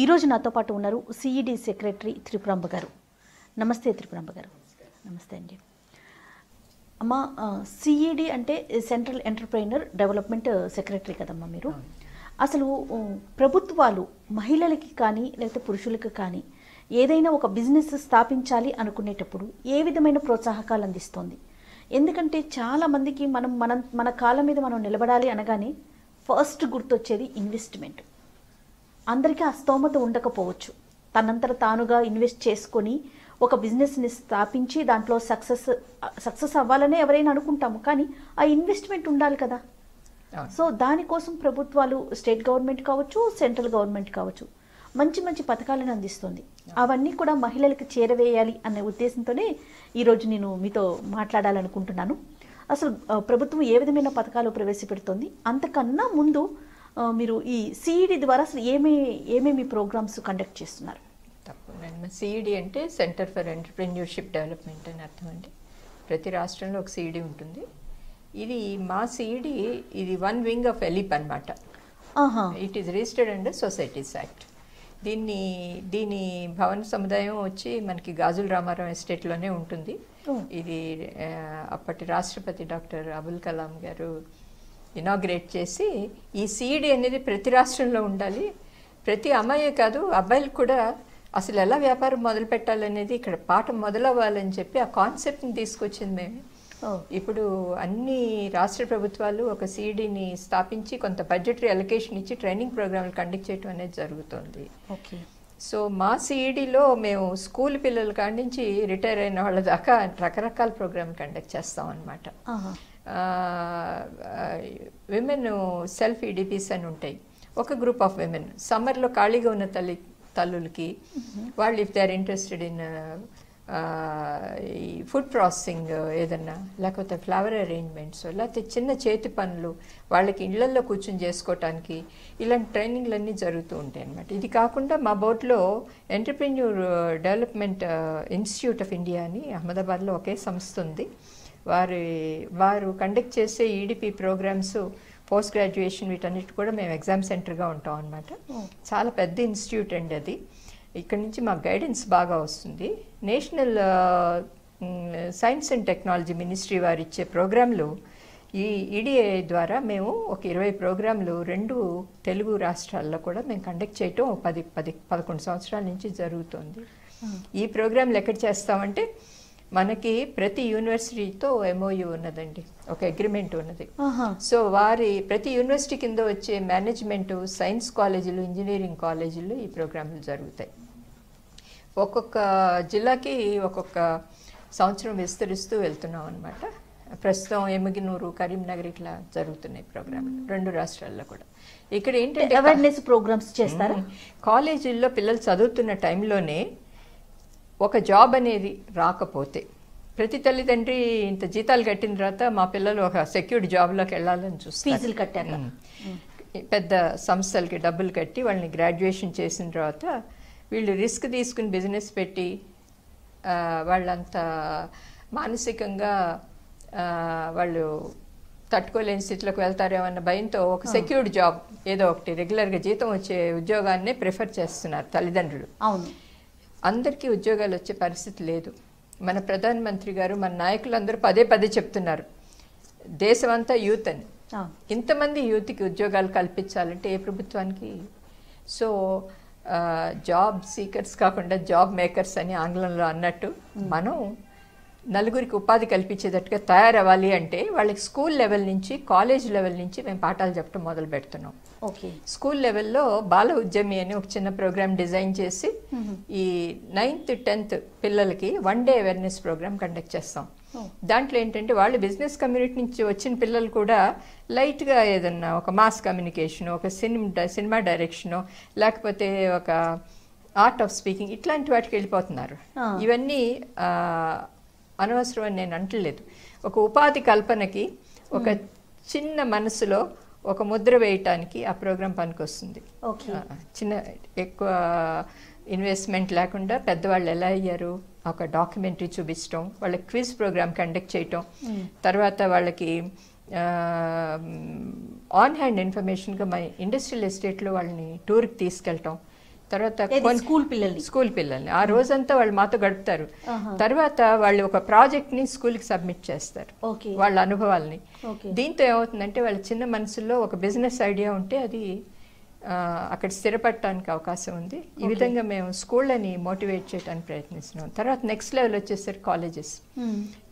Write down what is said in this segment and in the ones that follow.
ఈరోజు నాతో పాటు ఉన్నారు సిఈడి సెక్రటరీ త్రిపురాంబ గారు. నమస్తే త్రిపురాంబ గారు. నమస్తే అండి. అమ్మ సిఈడి అంటే సెంట్రల్ ఎంటర్ప్రైనర్ డెవలప్మెంట్ సెక్రటరీ కదమ్మా మీరు. అసలు ప్రభుత్వాలు మహిళలకి కానీ లేకపోతే పురుషులకి కానీ ఏదైనా ఒక బిజినెస్ స్థాపించాలి అనుకునేటప్పుడు ఏ విధమైన ప్రోత్సాహకాలు అందిస్తుంది? ఎందుకంటే చాలామందికి మనం మనం మన కాళ్ళ మీద మనం నిలబడాలి అనగానే ఫస్ట్ గుర్తొచ్చేది ఇన్వెస్ట్మెంట్ అందరికీ ఆ స్తోమత ఉండకపోవచ్చు. తనంతట తానుగా ఇన్వెస్ట్ చేసుకొని ఒక బిజినెస్ని స్థాపించి దాంట్లో సక్సెస్ సక్సెస్ అవ్వాలనే ఎవరైనా అనుకుంటాము. కానీ ఆ ఇన్వెస్ట్మెంట్ ఉండాలి కదా. సో దానికోసం ప్రభుత్వాలు స్టేట్ గవర్నమెంట్ కావచ్చు సెంట్రల్ గవర్నమెంట్ కావచ్చు మంచి మంచి పథకాలను అందిస్తుంది. అవన్నీ కూడా మహిళలకు చేరవేయాలి అనే ఉద్దేశంతోనే ఈరోజు నేను మీతో మాట్లాడాలనుకుంటున్నాను. అసలు ప్రభుత్వం ఏ విధమైన పథకాలు ప్రవేశపెడుతోంది? అంతకన్నా ముందు మీరు ఈ సిఈడి ద్వారా అసలు ఏమే ఏమేమి ప్రోగ్రామ్స్ కండక్ట్ చేస్తున్నారు? తప్పకుండా. సిఈడి అంటే సెంటర్ ఫర్ ఎంటర్ప్రెన్యూర్షిప్ డెవలప్మెంట్ అని అర్థం అండి. ప్రతి రాష్ట్రంలో ఒక సిఈడి ఉంటుంది. ఇది మా సిఈడి ఇది వన్ వింగ్ ఆఫ్ ఎలిప్ అనమాట it is registered under societies act దీన్ని దీని భవన సముదాయం వచ్చి మనకి గాజుల రామారావు ఎస్టేట్లోనే ఉంటుంది. ఇది అప్పటి రాష్ట్రపతి డాక్టర్ అబుల్ కలాం గారు ఇనాగ్రేట్ చేసి ఈ సీడీ అనేది ప్రతి రాష్ట్రంలో ఉండాలి. ప్రతి అమ్మాయే కాదు అబ్బాయిలు కూడా అసలు ఎలా వ్యాపారం మొదలు పెట్టాలనేది ఇక్కడ పాఠం మొదలవ్వాలని చెప్పి ఆ కాన్సెప్ట్ని తీసుకొచ్చింది మేము. ఇప్పుడు అన్ని రాష్ట్ర ప్రభుత్వాలు ఒక సీడీని స్థాపించి కొంత బడ్జెటరీ అలొకేషన్ ఇచ్చి ట్రైనింగ్ ప్రోగ్రాంలు కండక్ట్ చేయడం అనేది జరుగుతుంది. ఓకే. సో మా సిఈడిలో మేము స్కూల్ పిల్లల కాడి నుంచి రిటైర్ అయిన వాళ్ళ దాకా రకరకాల ప్రోగ్రామ్ కండక్ట్ చేస్తాం అనమాట విమెన్ సెల్ఫ్ ఈడిపిస్ అని ఉంటాయి. ఒక గ్రూప్ ఆఫ్ విమెన్ సమ్మర్లో ఖాళీగా ఉన్న తల్లి తల్లులకి వాళ్ళు if they are interested in ఈ ఫుడ్ ప్రాసెసింగ్ ఏదన్నా లేకపోతే ఫ్లవర్ అరేంజ్మెంట్స్ లేకపోతే చిన్న చేతి పనులు వాళ్ళకి ఇళ్ళల్లో కూర్చొని చేసుకోవటానికి ఇలాంటి ట్రైనింగ్లు అన్నీ జరుగుతూ ఉంటాయి అన్నమాట. ఇది కాకుండా మా బోర్డులో entrepreneur development institute of India అని అహ్మదాబాద్లో ఒకే సంస్థ ఉంది. వారి వారు కండక్ట్ చేసే ఈడిపి ప్రోగ్రామ్స్ పోస్ట్ గ్రాడ్యుయేషన్ వీటన్నిటి కూడా మేము ఎగ్జామ్ సెంటర్గా ఉంటాం అనమాట చాలా పెద్ద ఇన్స్టిట్యూట్ అండి అది. ఇక్కడ నుంచి మాకు గైడెన్స్ బాగా వస్తుంది. National science and technology ministry వారు ఇచ్చే ప్రోగ్రాంలు ఈ ఈడిఏ ద్వారా మేము ఒక ఇరవై ప్రోగ్రాంలు రెండు తెలుగు రాష్ట్రాల్లో కూడా మేము కండక్ట్ చేయటం పది పది పదకొండు సంవత్సరాల నుంచి జరుగుతుంది. ఈ ప్రోగ్రాంలు ఎక్కడ చేస్తామంటే మనకి ప్రతి యూనివర్సిటీతో ఎంఓయూ ఉన్నదండి. ఒక అగ్రిమెంట్ ఉన్నది. సో వారి ప్రతి యూనివర్సిటీ కింద వచ్చే మేనేజ్మెంట్ సైన్స్ కాలేజీలు ఇంజనీరింగ్ కాలేజీలు ఈ ప్రోగ్రాంలు జరుగుతాయి. ఒక్కొక్క జిల్లాకి ఒక్కొక్క సంవత్సరం విస్తరిస్తూ వెళ్తున్నాం అనమాట ప్రస్తుతం ఎమగినూరు కరీంనగర్ ఇట్లా జరుగుతున్నాయి ప్రోగ్రాంలు. రెండు రాష్ట్రాల్లో కూడా. ఇక్కడ ఏంటంటే అవేర్నెస్ ప్రోగ్రామ్స్ చేస్తారా. కాలేజీల్లో పిల్లలు చదువుతున్న టైంలోనే ఒక జాబ్ అనేది రాకపోతే ప్రతి తల్లిదండ్రి ఇంత జీతాలు కట్టిన తర్వాత మా పిల్లలు ఒక సెక్యూర్డ్ జాబ్లోకి వెళ్ళాలని చూస్తారు. ఫీజులు కట్టాక. మ్మ్. పెద్ద సంస్థలకి డబ్బులు కట్టి వాళ్ళని గ్రాడ్యుయేషన్ చేసిన తర్వాత వీళ్ళు రిస్క్ తీసుకుని బిజినెస్ పెట్టి వాళ్ళంత మానసికంగా వాళ్ళు తట్టుకోలేని స్థితిలోకి వెళ్తారేమన్న భయంతో ఒక సెక్యూర్డ్ జాబ్ ఏదో ఒకటి రెగ్యులర్గా జీతం వచ్చే ఉద్యోగాన్నే ప్రిఫర్ చేస్తున్నారు తల్లిదండ్రులు. అవును. అందరికీ ఉద్యోగాలు వచ్చే పరిస్థితి లేదు. మన ప్రధానమంత్రి గారు మన నాయకులందరూ పదే పదే చెప్తున్నారు. దేశమంతా యూత్ అని. ఇంతమంది యూత్కి ఉద్యోగాలు కల్పించాలంటే ఏ ప్రభుత్వానికి? సో జాబ్ సీకర్స్ కాకుండా జాబ్ మేకర్స్ అని ఆంగ్లంలో అన్నట్టు మనం నలుగురికి ఉపాధి కల్పించేటట్టుగా తయారవ్వాలి అంటే వాళ్ళకి స్కూల్ లెవెల్ నుంచి కాలేజ్ లెవెల్ నుంచి మేము పాఠాలు చెప్పడం మొదలు పెడుతున్నాం. ఓకే. స్కూల్ లెవెల్లో బాల ఉద్యమి అని ఒక చిన్న ప్రోగ్రామ్ డిజైన్ చేసి ఈ నైన్త్ టెన్త్ పిల్లలకి one day awareness program conduct చేస్తాం. దాంట్లో ఏంటంటే వాళ్ళు బిజినెస్ కమ్యూనిటీ నుంచి వచ్చిన పిల్లలు కూడా లైట్గా ఏదన్నా ఒక మాస్ కమ్యూనికేషన్ ఒక సినిమా సినిమా డైరెక్షను లేకపోతే ఒక ఆర్ట్ ఆఫ్ స్పీకింగ్ ఇట్లాంటి వాటికి వెళ్ళిపోతున్నారు. ఇవన్నీ అనవసరం అని నేను అంటలేదు. ఒక ఉపాధి కల్పనకి ఒక చిన్న మనసులో ఒక ముద్ర వేయటానికి ఆ ప్రోగ్రాం పనికొస్తుంది. చిన్న ఎక్కువ ఇన్వెస్ట్మెంట్ లేకుండా పెద్దవాళ్ళు ఎలా అయ్యారు? ఒక డాక్యుమెంటరీ చూపించడం వాళ్ళకి క్విజ్ ప్రోగ్రామ్ కండక్ట్ చేయటం తర్వాత వాళ్ళకి ఆన్ హ్యాండ్ ఇన్ఫర్మేషన్గా మా ఇండస్ట్రియల్ ఎస్టేట్లో వాళ్ళని టూర్కి తీసుకెళ్ళటం తర్వాత స్కూల్ పిల్లల్ని. స్కూల్ పిల్లల్ని. ఆ రోజంతా వాళ్ళు మాతో గడుపుతారు. తర్వాత వాళ్ళు ఒక ప్రాజెక్ట్ని స్కూల్కి సబ్మిట్ చేస్తారు. వాళ్ళ అనుభవాల్ని. దీంతో ఏమవుతుందంటే వాళ్ళ చిన్న మనసులో ఒక బిజినెస్ ఐడియా ఉంటే అది అక్కడ స్థిరపడటానికి అవకాశం ఉంది. ఈ. విధంగా మేము స్కూళ్ళని మోటివేట్ చేయడానికి ప్రయత్నిస్తున్నాం. తర్వాత నెక్స్ట్ లెవెల్ వచ్చేసరికి కాలేజెస్.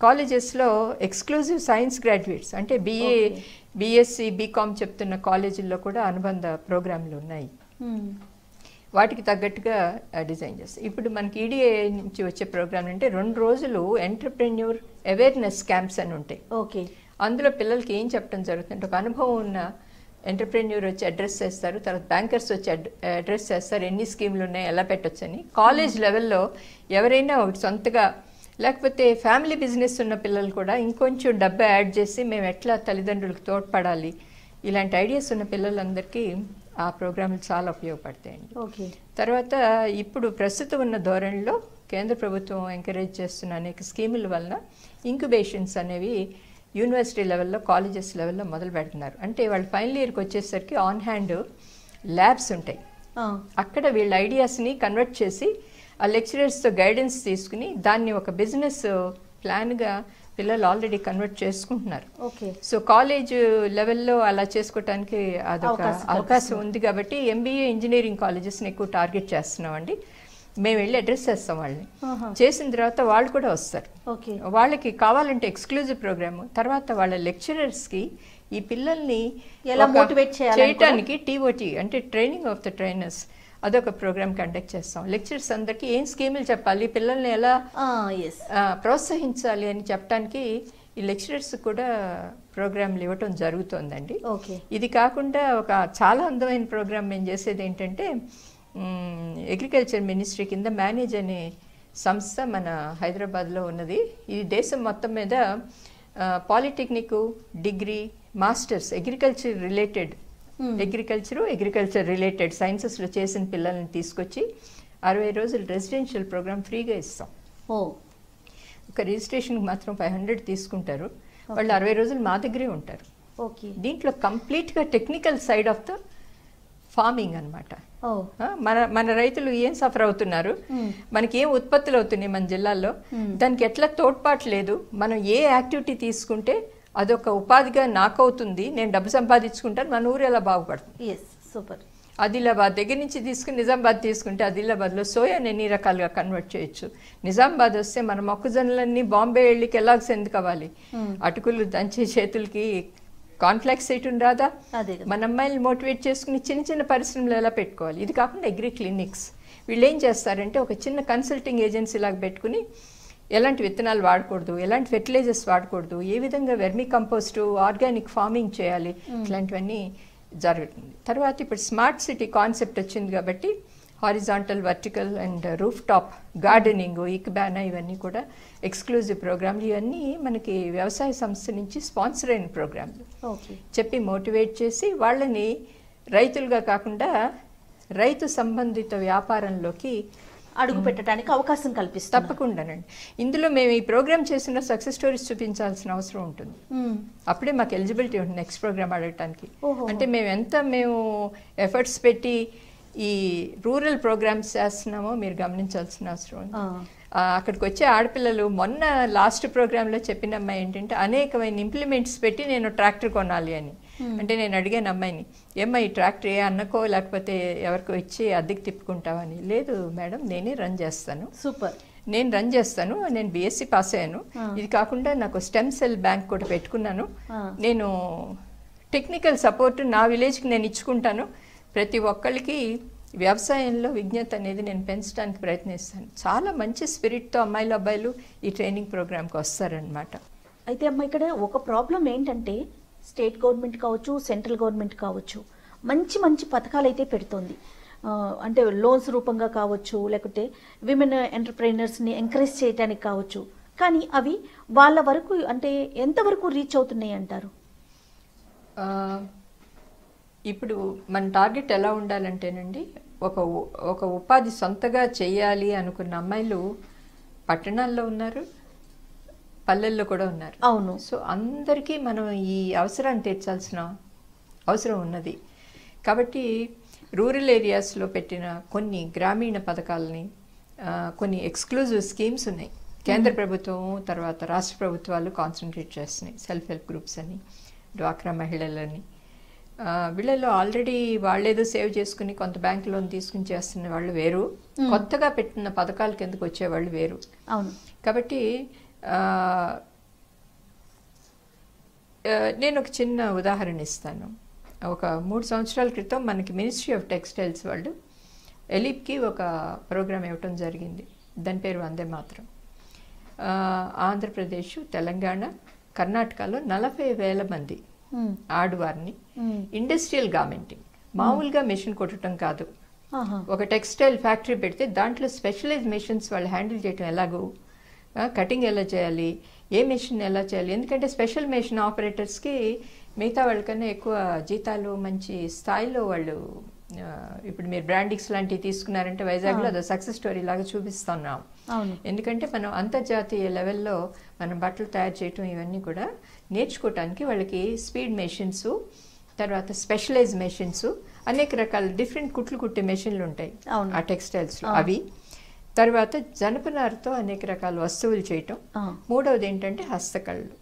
కాలేజెస్లో ఎక్స్క్లూజివ్ సైన్స్ గ్రాడ్యుయేట్స్ అంటే బిఏ. బిఎస్సి బీకామ్ చెప్తున్న కాలేజీల్లో కూడా అనుబంధ ప్రోగ్రాంలు ఉన్నాయి. వాటికి తగ్గట్టుగా డిజైన్ చేస్తాం. ఇప్పుడు మనకి ఈడిఏ నుంచి వచ్చే ప్రోగ్రామ్ అంటే రెండు రోజులు ఎంటర్ప్రెన్యూర్ అవేర్నెస్ క్యాంప్స్ అని ఉంటాయి. ఓకే. అందులో పిల్లలకి ఏం చెప్పడం జరుగుతుందంటే ఒక అనుభవం ఉన్న ఎంటర్ప్రెన్యూర్ వచ్చి అడ్రస్ చేస్తారు తర్వాత బ్యాంకర్స్ వచ్చి అడ్- అడ్రస్ చేస్తారు ఎన్ని స్కీమ్లు ఉన్నాయి ఎలా పెట్టొచ్చని. కాలేజ్ లెవెల్లో ఎవరైనా ఒకటి సొంతగా లేకపోతే ఫ్యామిలీ బిజినెస్ ఉన్న పిల్లలు కూడా ఇంకొంచెం డబ్బు యాడ్ చేసి మేము ఎట్లా తల్లిదండ్రులకు తోడ్పడాలి ఇలాంటి ఐడియాస్ ఉన్న పిల్లలందరికీ ఆ ప్రోగ్రాంలు చాలా ఉపయోగపడతాయండి ఓకే. తర్వాత ఇప్పుడు ప్రస్తుతం ఉన్న ధోరణిలో కేంద్ర ప్రభుత్వం ఎంకరేజ్ చేస్తున్న అనేక స్కీముల వలన ఇంక్యుబేషన్స్ అనేవి యూనివర్సిటీ లెవెల్లో కాలేజెస్ లెవెల్లో మొదలు పెడుతున్నారు. అంటే వాళ్ళు ఫైనల్ ఇయర్కి వచ్చేసరికి ఆన్ హ్యాండ్ ల్యాబ్స్ ఉంటాయి. అక్కడ వీళ్ళ ఐడియాస్ని కన్వర్ట్ చేసి ఆ లెక్చరర్స్తో గైడెన్స్ తీసుకుని దాన్ని ఒక బిజినెస్ ప్లాన్గా పిల్లలు ఆల్రెడీ కన్వర్ట్ చేసుకుంటున్నారు. ఓకే సో కాలేజ్ లెవెల్లో అలా చేసుకోవటానికి అదొక అవకాశం ఉంది కాబట్టి ఎంబీఏ ఇంజనీరింగ్ కాలేజెస్ని ఎక్కువ టార్గెట్ చేస్తున్నామండి. మేము వెళ్ళి అడ్రస్ చేస్తాం వాళ్ళని. చేసిన తర్వాత వాళ్ళు కూడా వస్తారు. వాళ్ళకి కావాలంటే ఎక్స్క్లూజివ్ ప్రోగ్రామ్ తర్వాత వాళ్ళ లెక్చరర్స్కి ఈ పిల్లల్ని ఎలా కూడా? చేయటానికి టీఓటీ అంటే ట్రైనింగ్ ఆఫ్ ద ట్రైనర్స్ అదొక ప్రోగ్రామ్ కండక్ట్ చేస్తాం. లెక్చరర్స్ అందరికీ ఏం స్కీములు చెప్పాలి? పిల్లల్ని ఎలా ప్రోత్సహించాలి అని చెప్పడానికి ఈ లెక్చరర్స్ కూడా ప్రోగ్రాంలు ఇవ్వటం జరుగుతోందండి. ఓకే. ఇది కాకుండా ఒక చాలా అందమైన ప్రోగ్రామ్ మేము చేసేది ఏంటంటే అగ్రికల్చర్ మినిస్ట్రీ కింద మేనేజ్ అనే సంస్థ మన హైదరాబాద్లో ఉన్నది. ఇది దేశం మొత్తం మీద polytechnic degree masters agriculture related agriculture agriculture related సైన్సెస్లో చేసిన పిల్లల్ని తీసుకొచ్చి అరవై రోజులు రెసిడెన్షియల్ ప్రోగ్రామ్ ఫ్రీగా ఇస్తాం. ఓ. ఒక రిజిస్ట్రేషన్కి మాత్రం ఫైవ్ హండ్రెడ్ తీసుకుంటారు. వాళ్ళు అరవై రోజులు మా దగ్గరే ఉంటారు. ఓకే. దీంట్లో కంప్లీట్గా technical side of the farming అనమాట మన మన రైతులు ఏం సఫర్ అవుతున్నారు? Hmm. మనకి ఏం ఉత్పత్తులు అవుతున్నాయి మన జిల్లాల్లో? Hmm. దానికి ఎట్లా తోడ్పాటు లేదు? మనం ఏ యాక్టివిటీ తీసుకుంటే అదొక ఉపాధిగా నాకు అవుతుంది నేను డబ్బు సంపాదించుకుంటాను. మన ఊరు ఎలా బాగుపడుతుంది? ఎస్ సూపర్ ఆదిలాబాద్ దగ్గర నుంచి తీసుకుని నిజామాబాద్ తీసుకుంటే ఆదిలాబాద్లో సోయాని ఎన్ని రకాలుగా కన్వర్ట్ చేయొచ్చు? నిజామాబాద్ వస్తే మన మొక్కజొన్నలన్నీ బాంబే వెళ్ళికి ఎలాగ ఎందుకు అవ్వాలి? Hmm. అటుకులు దంచే చేతులకి కాన్ఫ్లెక్స్ చేయటం రాదా మన అమ్మాయిలు మోటివేట్ చేసుకుని చిన్న చిన్న పరిశ్రమలు ఎలా పెట్టుకోవాలి? ఇది కాకుండా అగ్రి క్లినిక్స్. వీళ్ళు ఏం చేస్తారంటే ఒక చిన్న కన్సల్టింగ్ ఏజెన్సీ లాగా పెట్టుకుని ఎలాంటి విత్తనాలు వాడకూడదు ఎలాంటి ఫెర్టిలైజర్స్ వాడకూడదు ఏ విధంగా వెర్మీ కంపోస్ట్ ఆర్గానిక్ ఫార్మింగ్ చేయాలి ఇట్లాంటివన్నీ జరుగుతుంది. తర్వాత ఇప్పుడు స్మార్ట్ సిటీ కాన్సెప్ట్ వచ్చింది కాబట్టి horizontal vertical and roof top gardening ikebana ఇవన్నీ కూడా ఎక్స్క్లూజివ్ ప్రోగ్రాంలు ఇవన్నీ మనకి వ్యవసాయ సంస్థ నుంచి స్పాన్సర్ అయిన ప్రోగ్రాంలు చెప్పి మోటివేట్ చేసి వాళ్ళని రైతులుగా కాకుండా రైతు సంబంధిత వ్యాపారంలోకి అడుగు పెట్టడానికి అవకాశం కల్పిస్తాం తప్పకుండానండి. ఇందులో మేము ఈ ప్రోగ్రామ్ చేసిన సక్సెస్ స్టోరీస్ చూపించాల్సిన అవసరం ఉంటుంది. అప్పుడే మాకు ఎలిజిబిలిటీ ఉంటుంది నెక్స్ట్ ప్రోగ్రామ్ అడగటానికి. అంటే మేము ఎంత మేము ఎఫర్ట్స్ పెట్టి ఈ రూరల్ ప్రోగ్రామ్స్ చేస్తున్నామో మీరు గమనించాల్సిన అవసరం ఉంది. అక్కడికి వచ్చే ఆడపిల్లలు మొన్న లాస్ట్ ప్రోగ్రాంలో చెప్పిన అమ్మాయి ఏంటంటే అనేకమైన ఇంప్లిమెంట్స్ పెట్టి నేను ట్రాక్టర్ కొనాలి అని. అంటే నేను అడిగాను అమ్మాయిని ఏమ్మా ఈ ట్రాక్టర్ ఏ అన్నకో లేకపోతే ఎవరికో ఇచ్చి అద్దెకి తిప్పుకుంటావని? లేదు మేడం నేనే రన్ చేస్తాను. సూపర్. నేను రన్ చేస్తాను నేను బీఎస్సీ పాస్ అయ్యాను. ఇది కాకుండా నాకు స్టెమ్ సెల్ బ్యాంక్ కూడా పెట్టుకున్నాను. నేను టెక్నికల్ సపోర్ట్ నా విలేజ్కి నేను ఇచ్చుకుంటాను. ప్రతి ఒక్కళ్ళకి వ్యవసాయంలో విజ్ఞత అనేది నేను పెంచడానికి ప్రయత్నిస్తాను. చాలా మంచి స్పిరిట్తో అమ్మాయిలు అబ్బాయిలు ఈ ట్రైనింగ్ ప్రోగ్రామ్కి వస్తారనమాట అయితే అమ్మ ఇక్కడ ఒక ప్రాబ్లం ఏంటంటే స్టేట్ గవర్నమెంట్ కావచ్చు సెంట్రల్ గవర్నమెంట్ కావచ్చు మంచి మంచి పథకాలు అయితే పెడుతోంది అంటే లోన్స్ రూపంగా కావచ్చు లేకపోతే విమెన్ ఎంటర్ప్రైనర్స్ని ఎంకరేజ్ చేయడానికి కావచ్చు. కానీ అవి వాళ్ళ వరకు అంటే ఎంతవరకు రీచ్ అవుతున్నాయి అంటారు? ఇప్పుడు మన టార్గెట్ ఎలా ఉండాలంటేనండి ఒక ఒక ఉపాధి సొంతగా చేయాలి అనుకున్న అమ్మాయిలు పట్టణాల్లో ఉన్నారు. పల్లెల్లో కూడా ఉన్నారు. అవును. సో అందరికీ మనం ఈ అవసరాన్ని తీర్చాల్సిన అవసరం ఉన్నది. కాబట్టి రూరల్ ఏరియాస్లో పెట్టిన కొన్ని గ్రామీణ పథకాలని కొన్ని ఎక్స్క్లూజివ్ స్కీమ్స్ ఉన్నాయి. కేంద్ర ప్రభుత్వం తర్వాత రాష్ట్ర ప్రభుత్వాలు కాన్సన్ట్రేట్ చేస్తున్నాయి. సెల్ఫ్ హెల్ప్ గ్రూప్స్ అని డ్వాక్రా మహిళలని వీళ్ళలో ఆల్రెడీ వాళ్ళేదో సేవ్ చేసుకుని కొంత బ్యాంక్ లోన్ తీసుకుని చేస్తున్న వాళ్ళు వేరు. కొత్తగా పెట్టిన పథకాల కిందకు వచ్చేవాళ్ళు వేరు. అవును. కాబట్టి నేను ఒక చిన్న ఉదాహరణ ఇస్తాను. ఒక మూడు సంవత్సరాల క్రితం మనకి మినిస్ట్రీ ఆఫ్ టెక్స్టైల్స్ వాళ్ళు ఎలిప్కి ఒక ప్రోగ్రామ్ ఇవ్వటం జరిగింది. దాని పేరు వందే మాత్రం. ఆంధ్రప్రదేశ్ తెలంగాణ కర్ణాటకలో నలభై వేల మంది ఆడవారిని ఇండస్ట్రియల్ గార్మెంటింగ్ మామూలుగా మెషిన్ కొట్టడం కాదు. ఒక టెక్స్టైల్ ఫ్యాక్టరీ పెడితే దాంట్లో స్పెషలైజ్ మెషిన్స్ వాళ్ళు హ్యాండిల్ చేయటం ఎలాగో కటింగ్ ఎలా చేయాలి? ఏ మెషిన్ ఎలా చేయాలి? ఎందుకంటే స్పెషల్ మెషిన్ ఆపరేటర్స్కి మిగతా వాళ్ళకన్నా ఎక్కువ జీతాలు మంచి స్థాయిలో వాళ్ళు ఇప్పుడు మీరు బ్రాండిక్స్ లాంటివి తీసుకున్నారంటే వైజాగ్లో అదో సక్సెస్ స్టోరీ లాగా చూపిస్తున్నాం. ఎందుకంటే మనం అంతర్జాతీయ లెవెల్లో మనం బట్టలు తయారు చేయటం ఇవన్నీ కూడా నేర్చుకోవటానికి వాళ్ళకి స్పీడ్ మెషిన్స్ తర్వాత స్పెషలైజ్ మెషిన్స్ అనేక రకాల డిఫరెంట్ కుట్లు కుట్టే మెషిన్లు ఉంటాయి అవును. ఆ టెక్స్టైల్స్లో. అవి తర్వాత జనపనారతో అనేక రకాల వస్తువులు చేయటం. మూడవది ఏంటంటే హస్తకళలు.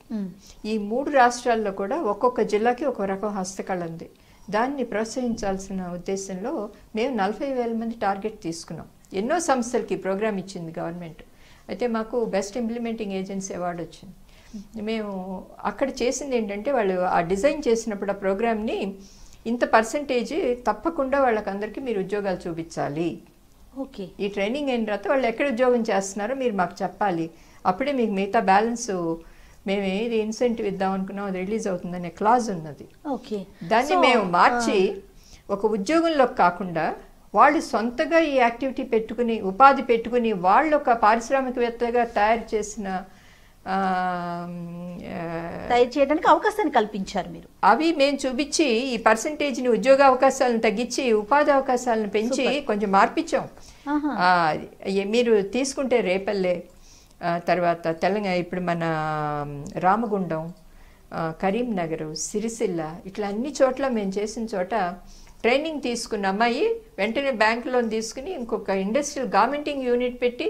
ఈ మూడు రాష్ట్రాల్లో కూడా ఒక్కొక్క జిల్లాకి ఒక రకం హస్తకళ ఉంది. దాన్ని ప్రోత్సహించాల్సిన ఉద్దేశంలో మేము నలభై వేల మంది టార్గెట్ తీసుకున్నాం. ఎన్నో సంస్థలకి ప్రోగ్రామ్ ఇచ్చింది గవర్నమెంట్. అయితే మాకు బెస్ట్ ఇంప్లిమెంటింగ్ ఏజెన్సీ అవార్డు వచ్చింది. మేము అక్కడ చేసింది ఏంటంటే వాళ్ళు ఆ డిజైన్ చేసినప్పుడు ఆ ప్రోగ్రామ్ని ఇంత పర్సంటేజ్ తప్పకుండా వాళ్ళకందరికీ మీరు ఉద్యోగాలు చూపించాలి. ఓకే ఈ ట్రైనింగ్ అయిన తర్వాత వాళ్ళు ఎక్కడ ఉద్యోగం చేస్తున్నారో మీరు మాకు చెప్పాలి. అప్పుడే మీకు మిగతా బ్యాలెన్స్ మేము ఏది ఇన్సెంటివ్ ఇద్దాం అనుకున్నాం అది రిలీజ్ అవుతుందనే క్లాజ్ ఉన్నది. ఓకే దాన్ని మేము మార్చి ఒక ఉద్యోగంలోకి కాకుండా వాళ్ళు సొంతగా ఈ యాక్టివిటీ పెట్టుకుని ఉపాధి పెట్టుకుని వాళ్ళు ఒక పారిశ్రామికవేత్తగా తయారు చేసిన తయారు చేయడానికి అవకాశాన్ని కల్పించారు మీరు. అవి మేము చూపించి ఈ పర్సంటేజ్ని ఉద్యోగ అవకాశాలను తగ్గించి ఉపాధి అవకాశాలను పెంచి కొంచెం మార్పించాం. మీరు తీసుకుంటే రేపల్లె తర్వాత తెలంగాణ ఇప్పుడు మన రామగుండం కరీంనగర్ సిరిసిల్ల ఇట్లా అన్ని చోట్ల మేము చేసిన చోట ట్రైనింగ్ తీసుకున్న అమ్మాయి వెంటనే బ్యాంక్ లోన్ తీసుకుని ఇంకొక ఇండస్ట్రియల్ గార్మెంటింగ్ యూనిట్ పెట్టి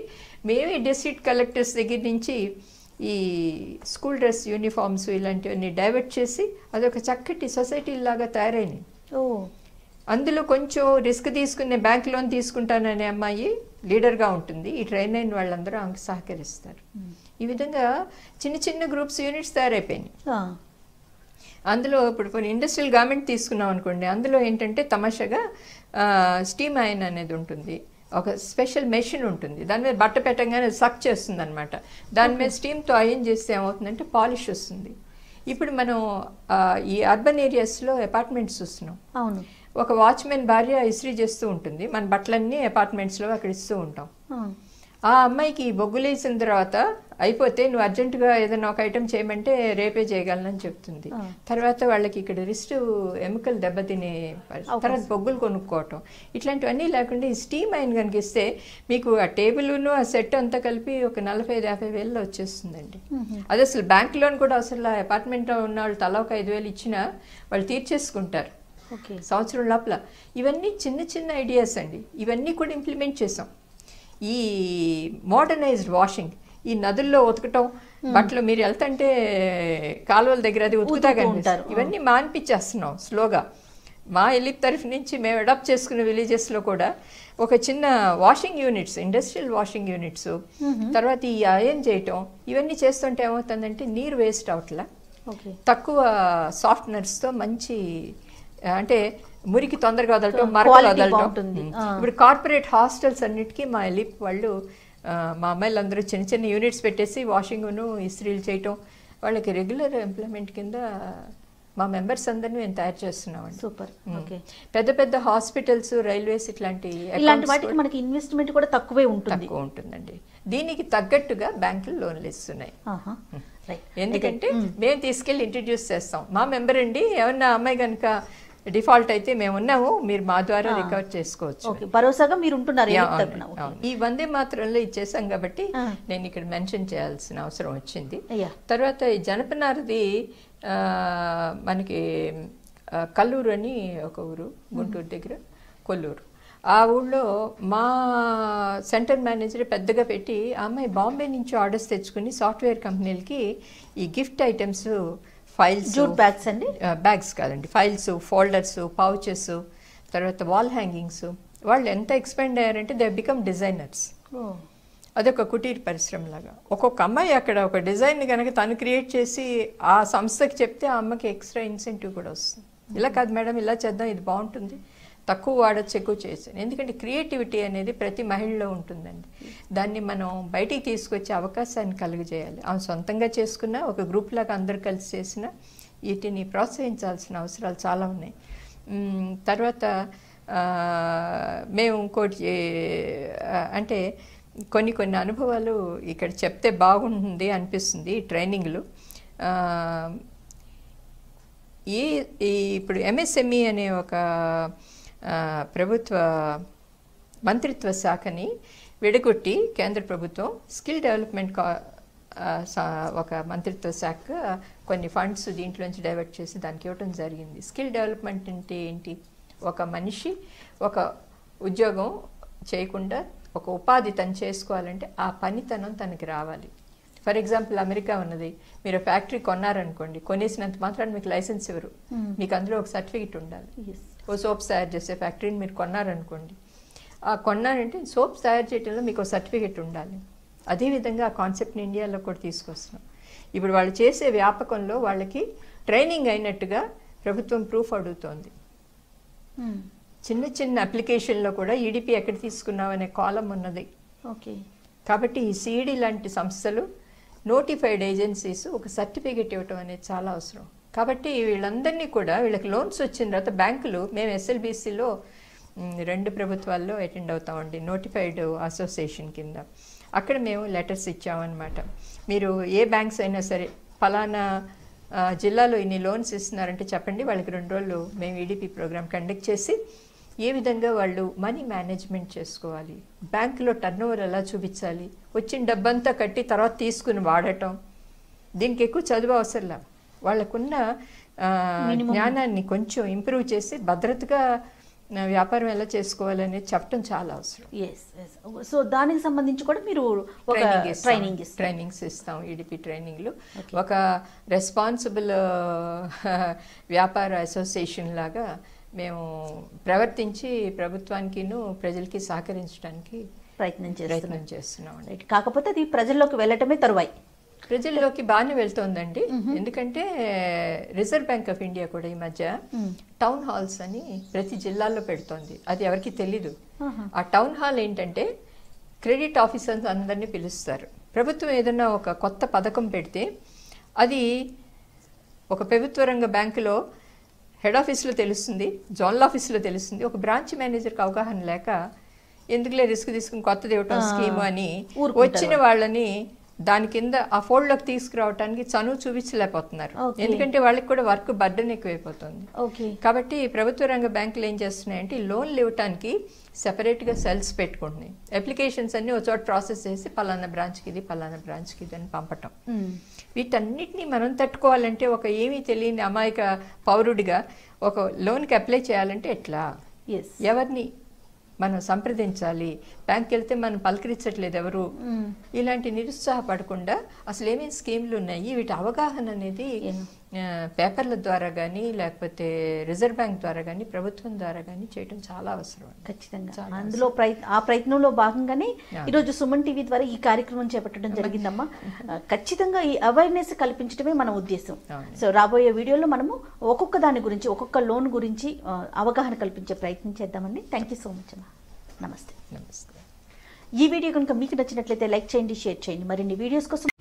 మేమే డిస్ట్రిక్ట్ కలెక్టర్స్ దగ్గర నుంచి ఈ స్కూల్ డ్రెస్ యూనిఫామ్స్ ఇలాంటివన్నీ డైవర్ట్ చేసి అదొక చక్కటి సొసైటీ లాగా ఓ. అందులో కొంచెం రిస్క్ తీసుకునే బ్యాంక్ లోన్ తీసుకుంటాననే అమ్మాయి లీడర్గా ఉంటుంది. ఈ ట్రైన్ అయిన వాళ్ళందరూ ఆమెకు సహకరిస్తారు. ఈ విధంగా చిన్న చిన్న గ్రూప్స్ యూనిట్స్ తయారైపోయినాయి. అందులో ఇప్పుడు కొన్ని ఇండస్ట్రియల్ గార్మెంట్ తీసుకున్నాం అనుకోండి అందులో ఏంటంటే తమాషాగా స్టీమ్ ఐన్ అనేది ఉంటుంది. ఒక స్పెషల్ మెషిన్ ఉంటుంది. దాని మీద బట్ట పెట్టగానే సక్ చేస్తుంది అనమాట దాని మీద స్టీమ్తో అయన్ చేస్తే ఏమవుతుందంటే పాలిష్ వస్తుంది. ఇప్పుడు మనం ఈ అర్బన్ ఏరియాస్లో అపార్ట్మెంట్స్ చూస్తున్నాం అవును. ఒక వాచ్మెన్ భార్య ఇస్త్రీ చేస్తూ ఉంటుంది. మన బట్టలన్నీ అపార్ట్మెంట్స్లో అక్కడ ఇస్తూ ఉంటాం. ఆ, అమ్మాయికి బొగ్గులేసిన తర్వాత అయిపోతే నువ్వు అర్జెంటుగా ఏదైనా ఒక ఐటెం చేయమంటే రేపే చేయగలనని చెప్తుంది. తర్వాత వాళ్ళకి ఇక్కడ రిస్ట్ ఎముకలు దెబ్బతినే. తర్వాత బొగ్గులు కొనుక్కోవటం. ఇట్లాంటివన్నీ లేకుండా ఈ స్టీమ్ అయిన కనుక ఇస్తే మీకు ఆ టేబుల్ను ఆ సెట్ అంతా కలిపి ఒక నలభై ఐదు యాభై వేలలో వచ్చేస్తుందండి. అది అసలు బ్యాంక్ లోన్ కూడా అసలు అపార్ట్మెంట్లో ఉన్న వాళ్ళు తలా ఒక ఐదు వేలు ఇచ్చినా వాళ్ళు తీర్చేసుకుంటారు. ఓకే. సంవత్సరం లోపల. ఇవన్నీ చిన్న చిన్న ఐడియాస్ అండి. ఇవన్నీ కూడా ఇంప్లిమెంట్ చేసాం. ఈ మోడర్నైజ్డ్ వాషింగ్ ఈ నదుల్లో ఉతకటం బట్టలు మీరు వెళ్తుంటే కాలువల దగ్గర అది ఉతుకుతా ఉంటారు. ఇవన్నీ మాన్పించేస్తున్నాం స్లోగా. మా ఎలిప్ తరఫు నుంచి మేము అడాప్ట్ చేసుకున్న విలేజెస్లో కూడా ఒక చిన్న washing units industrial washing units తర్వాత ఈ అయన్ చేయటం ఇవన్నీ చేస్తుంటే ఏమవుతుందంటే నీరు వేస్ట్ అవట్లా. తక్కువ సాఫ్ట్నర్స్తో మంచి అంటే మురికి తొందరగా వదలటం మరకలు వదలటం. ఇప్పుడు కార్పొరేట్ హాస్టల్స్ అన్నిటికీ మా ఎలిప్ వాళ్ళు మా అమ్మాయిలందరూ చిన్న చిన్న యూనిట్స్ పెట్టేసి వాషింగ్ను ఇస్త్రీలు చేయటం వాళ్ళకి రెగ్యులర్ ఎంప్లాయ్మెంట్ కింద మా మెంబర్స్ అందరినీ మేము తయారు చేస్తున్నామండి. సూపర్. ఓకే. పెద్ద పెద్ద హాస్పిటల్స్ రైల్వేస్ ఇట్లాంటి ఇలాంటి వాటికి మనకి ఇన్వెస్ట్మెంట్ కూడా తక్కువే ఉంటుంది. తక్కువ ఉంటుందండి. దీనికి తగ్గట్టుగా బ్యాంకులు లోన్లు ఇస్తున్నాయి. ఎందుకంటే మేము తీసుకెళ్ళి ఇంట్రడ్యూస్ చేస్తాం. మా మెంబర్ అండి ఏమన్నా అమ్మాయి కనుక డిఫాల్ట్ అయితే మేము ఉన్నాము మీరు మా ద్వారా రికవర్ చేసుకోవచ్చు. భరోసాగా మీరు ఉంటున్నారు. ఈ వందే మాత్రంలో ఇచ్చేసాం కాబట్టి. నేను ఇక్కడ మెన్షన్ చేయాల్సిన అవసరం వచ్చింది. తర్వాత ఈ జనపనారది మనకి కల్లూరు అని ఒక ఊరు గుంటూరు దగ్గర కొల్లూరు. ఆ ఊళ్ళో మా సెంటర్ మేనేజర్ పెద్దగా పెట్టి ఆ అమ్మాయి బాంబే నుంచి ఆర్డర్స్ తెచ్చుకుని సాఫ్ట్వేర్ కంపెనీలకి ఈ gift items files jute bags అండి? బ్యాగ్స్ కాదండి. ఫైల్స్ ఫోల్డర్స్ పౌచెస్ తర్వాత వాల్ హ్యాంగింగ్స్. వాళ్ళు ఎంత ఎక్స్పెండ్ అయ్యారంటే దే బికమ్ డిజైనర్స్. ఓ. అదొక కుటీర్ పరిశ్రమ లాగా ఒక్కొక్క అమ్మాయి అక్కడ ఒక డిజైన్ కనుక తను క్రియేట్ చేసి ఆ సంస్థకి చెప్తే ఆ అమ్మకి ఎక్స్ట్రా ఇన్సెంటివ్ కూడా వస్తుంది. ఇలా కాదు మేడం ఇలా చేద్దాం ఇది బాగుంటుంది. తక్కువ వాడచ్చు ఎక్కువ చేసాను ఎందుకంటే క్రియేటివిటీ అనేది ప్రతి మహిళలో ఉంటుందండి. దాన్ని మనం బయటికి తీసుకొచ్చే అవకాశాన్ని కలుగజేయాలి. ఆమె సొంతంగా చేసుకున్న ఒక గ్రూప్ లాగా అందరు కలిసి చేసిన వీటిని ప్రోత్సహించాల్సిన అవసరాలు చాలా ఉన్నాయి. తర్వాత మేము ఇంకోటి అంటే కొన్ని కొన్ని అనుభవాలు ఇక్కడ చెప్తే బాగుంటుంది అనిపిస్తుంది ఈ ట్రైనింగ్లు. ఈ ఈ ఇప్పుడు ఎంఎస్ఎంఈ అనే ఒక ప్రభుత్వ మంత్రిత్వ శాఖని విడగొట్టి కేంద్ర ప్రభుత్వం స్కిల్ డెవలప్మెంట్ ఒక మంత్రిత్వ శాఖ కొన్ని ఫండ్స్ దీంట్లోంచి డైవర్ట్ చేసి దానికి ఇవ్వటం జరిగింది. స్కిల్ డెవలప్మెంట్ అంటే ఏంటి? ఒక మనిషి ఒక ఉద్యోగం చేయకుండా ఒక ఉపాధి తను చేసుకోవాలంటే ఆ పనితనం తనకి రావాలి. ఫర్ ఎగ్జాంపుల్ అమెరికా ఉన్నది. మీరు ఫ్యాక్టరీ కొన్నారనుకోండి కొనేసినంత మాత్రాన్ని మీకు లైసెన్స్ ఇవ్వరు. మీకు అందులో ఒక సర్టిఫికెట్ ఉండాలి. సోప్స్ తయారు చేసే ఫ్యాక్టరీని మీరు కొన్నారనుకోండి. ఆ కొన్నారంటే సోప్స్ తయారు చేయడంలో మీకు సర్టిఫికెట్ ఉండాలి. అదేవిధంగా ఆ కాన్సెప్ట్ని ఇండియాలో కూడా తీసుకొస్తున్నాం. ఇప్పుడు వాళ్ళు చేసే వ్యాపకంలో వాళ్ళకి ట్రైనింగ్ అయినట్టుగా ప్రభుత్వం ప్రూఫ్ అడుగుతోంది. చిన్న చిన్న అప్లికేషన్లో కూడా ఈడిపి ఎక్కడ తీసుకున్నావు అనే కాలం ఉన్నది. ఓకే. కాబట్టి ఈ సిఈడి లాంటి సంస్థలు నోటిఫైడ్ ఏజెన్సీస్ ఒక సర్టిఫికేట్ ఇవ్వటం అనేది చాలా అవసరం. కాబట్టి వీళ్ళందరినీ కూడా వీళ్ళకి లోన్స్ వచ్చిన తర్వాత బ్యాంకులు మేము ఎస్ఎల్బిసిలో రెండు ప్రభుత్వాల్లో అటెండ్ అవుతామండి నోటిఫైడ్ అసోసియేషన్ కింద. అక్కడ మేము లెటర్స్ ఇచ్చామన్నమాట. మీరు ఏ బ్యాంక్స్ అయినా సరే ఫలానా జిల్లాలో ఇన్ని లోన్స్ ఇస్తున్నారంటే చెప్పండి వాళ్ళకి రెండు రోజులు మేము ఈడీపీ ప్రోగ్రామ్ కండక్ట్ చేసి ఏ విధంగా వాళ్ళు మనీ మేనేజ్మెంట్ చేసుకోవాలి బ్యాంకులో టర్న్ ఓవర్ ఎలా చూపించాలి వచ్చిన డబ్బంతా కట్టి తర్వాత తీసుకుని వాడటం దీనికి ఎక్కువ చదువు అవసరంలా వాళ్ళకున్న జ్ఞానాన్ని కొంచెం ఇంప్రూవ్ చేసి భద్రతగా వ్యాపారం ఎలా చేసుకోవాలనేది చెప్పడం చాలా అవసరం. ఎస్ ఎస్ సో దానికి సంబంధించి కూడా మీరు ఒక ట్రైనింగ్ ట్రైనింగ్స్ ఇస్తాం. ఈడిపి ట్రైనింగ్లు ఒక రెస్పాన్సిబుల్ వ్యాపార అసోసియేషన్ లాగా మేము ప్రవర్తించి ప్రభుత్వానికిను ప్రజలకి సహకరించడానికి ప్రయత్నం చేస్తున్నాం. రైట్ కాకపోతే అది ప్రజల్లోకి వెళ్ళటమే తరువాయి. ప్రజల్లోకి బాగానే వెళ్తోందండి. ఎందుకంటే రిజర్వ్ బ్యాంక్ ఆఫ్ ఇండియా కూడా ఈ మధ్య టౌన్ హాల్స్ అని ప్రతి జిల్లాల్లో పెడుతోంది. అది ఎవరికి తెలీదు. ఆ టౌన్ హాల్ ఏంటంటే క్రెడిట్ ఆఫీసర్స్ అందరినీ పిలుస్తారు. ప్రభుత్వం ఏదైనా ఒక కొత్త పథకం పెడితే అది ఒక ప్రభుత్వ రంగ బ్యాంకులో హెడ్ ఆఫీస్లో తెలుస్తుంది జోనల్ ఆఫీస్లో తెలుస్తుంది. ఒక బ్రాంచ్ మేనేజర్కి అవగాహన లేక ఎందుకులే రిస్క్ తీసుకుని కొత్తది ఇవ్వటం స్కీమ్ అని. వచ్చిన వాళ్ళని దాని కింద ఆ ఫోల్డ్లోకి తీసుకురావడానికి చనువు చూపించలేకపోతున్నారు. ఎందుకంటే వాళ్ళకి కూడా వర్క్ బర్డన్ ఎక్కువైపోతుంది. కాబట్టి ప్రభుత్వ రంగ బ్యాంకులు ఏం చేస్తున్నాయంటే లోన్లు ఇవ్వటానికి సెపరేట్గా సెల్స్ పెట్టుకుంటున్నాయి. అప్లికేషన్స్ అన్ని ఒక చోట ప్రాసెస్ చేసి పలానా బ్రాంచ్కి ఇది పలానా బ్రాంచ్కి ఇది అని పంపటం. వీటన్నిటిని మనం తట్టుకోవాలంటే ఒక ఏమీ తెలియని అమాయక పౌరుడిగా ఒక లోన్కి అప్లై చేయాలంటే ఎట్లా? ఎవరిని మనం సంప్రదించాలి? బ్యాంక్కి వెళ్తే మనం పలకరించట్లేదు ఎవరు. ఇలాంటి నిరుత్సాహపడకుండా అసలు ఏమేమి స్కీమ్లు ఉన్నాయి? వీటి అవగాహన అనేది పేపర్ల ద్వారా కానీ లేకపోతే రిజర్వ్ బ్యాంక్ ద్వారా కానీ ప్రభుత్వం ద్వారా కానీ చేయటం చాలా అవసరం ఖచ్చితంగా. అందులో ప్రయత్ ఆ ప్రయత్నంలో భాగంగానే. ఈరోజు సుమన్ టీవీ ద్వారా ఈ కార్యక్రమం చేపట్టడం జరిగిందమ్మా. ఖచ్చితంగా ఈ అవేర్నెస్ కల్పించడమే మన ఉద్దేశం. సో రాబోయే వీడియోలో మనము ఒక్కొక్క దాని గురించి ఒక్కొక్క లోన్ గురించి అవగాహన కల్పించే ప్రయత్నం చేద్దామండి. థ్యాంక్ యూ సో మచ్ అమ్మా. నమస్తే. నమస్తే. ఈ వీడియో కనుక మీకు నచ్చినట్లయితే లైక్ చేయండి షేర్ చేయండి. మరిన్ని వీడియోస్ కోసం